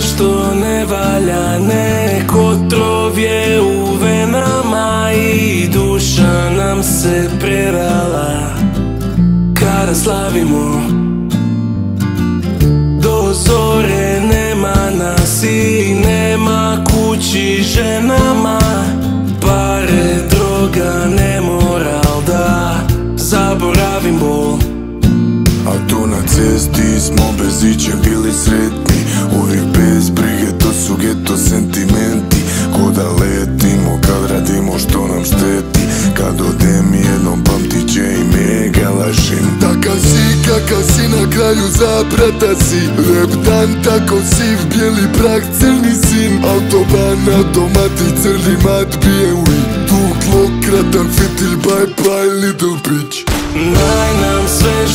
što ne valja Neko trovje u venama I duša nam se prerala. Kada slavimo. Do zore nema nas i nema kući ženama na cesti smo bez iće bili sretni Uvijek bez brige, to su geto sentimenti. Ko da letimo kad radimo što nam šteti. Kad odem jednom pamtit će i me galašin Takav si, kakav si na kraju zabrata si. Reptan tako siv, bijeli prah, crni sin. Autoban, automati, crni mat, BMW Duplo, kratan fitilj, bye bye little bitch. Daj nam sve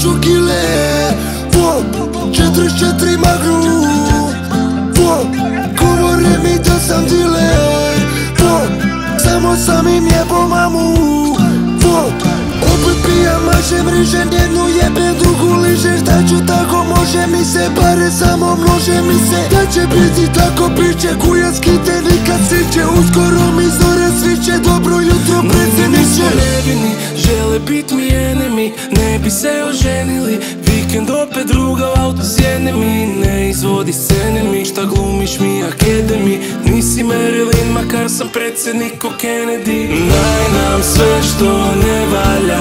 okidaću kile Vo, 44 magru Vo, govore mi da sam diler Vo, samo sam im jebo mamu. Vo, opet pijam, mažem, rižem Jednu jebem, drugu ližem Šta ću tako, može mi se Pare samo množe mi se. Da će biti tako, bit će Kujanski te nikad sviće. Uskoro mi zore sviće Dobro jutro, predsjedniče. Nevini Žele bit mi enemy Ne bi se oženili. Vikend opet druga u auto sjene mi. Ne izvodi scene mi Šta glumiš mi akademi Nisi Marilyn makar sam predsjednik ko Kennedy. Daj nam sve što ne valja